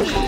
Yeah.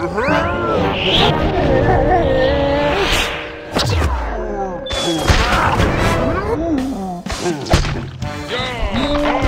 Uh-huh. Yeah!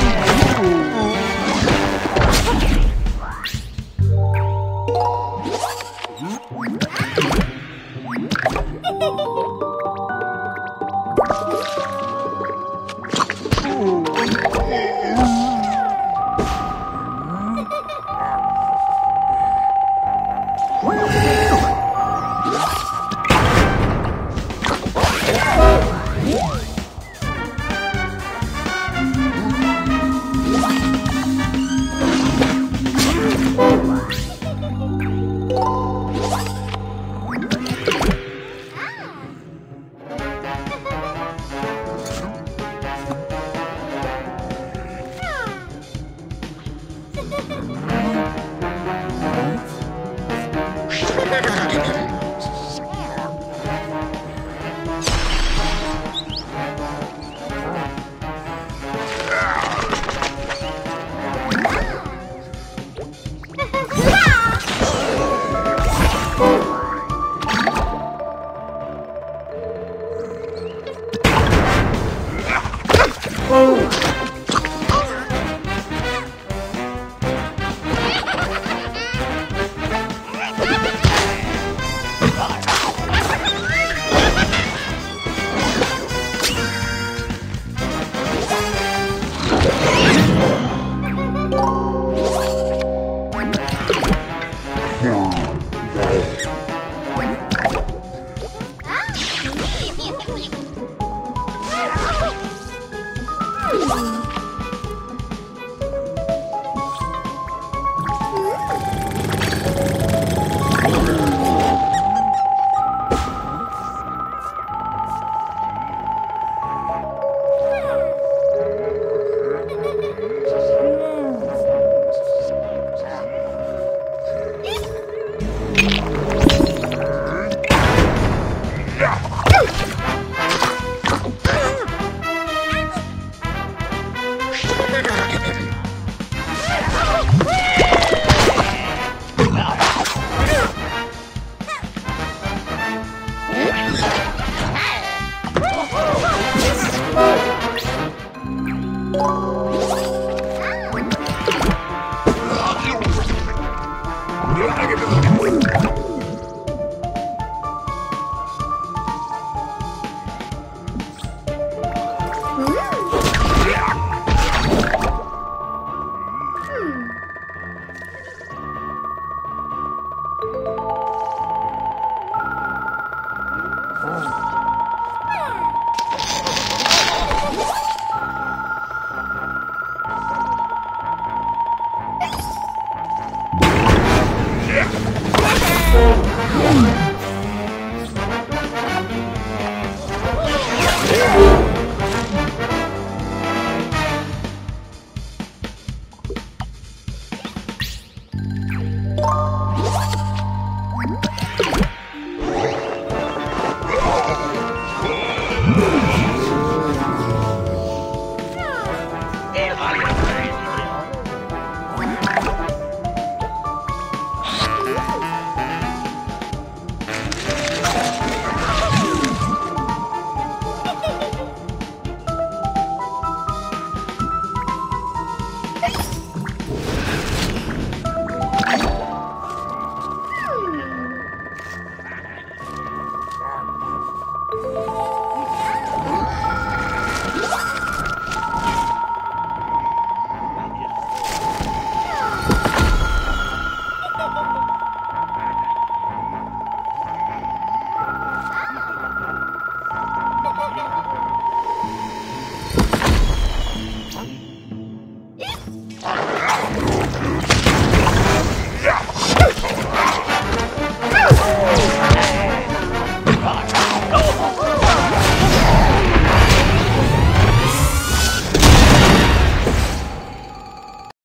you